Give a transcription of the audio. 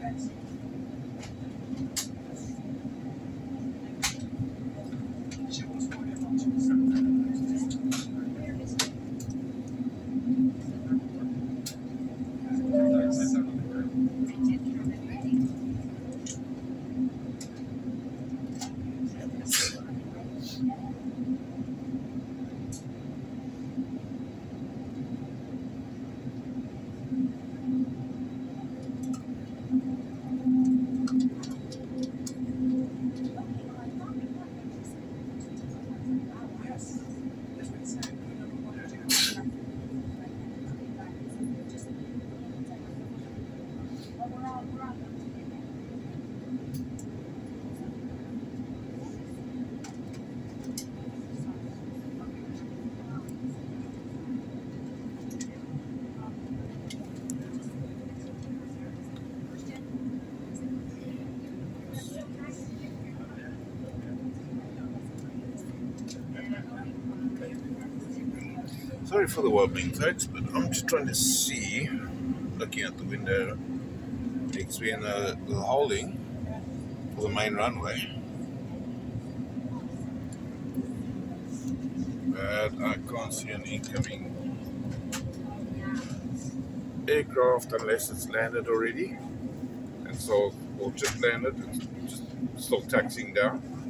Thanks. Sorry for the wobbling folks, but I'm just trying to see, looking out the window, because we're in the, holding uh, for the main runway. But I can't see an incoming aircraft unless it's landed already. And so, or just landed, just still taxiing down.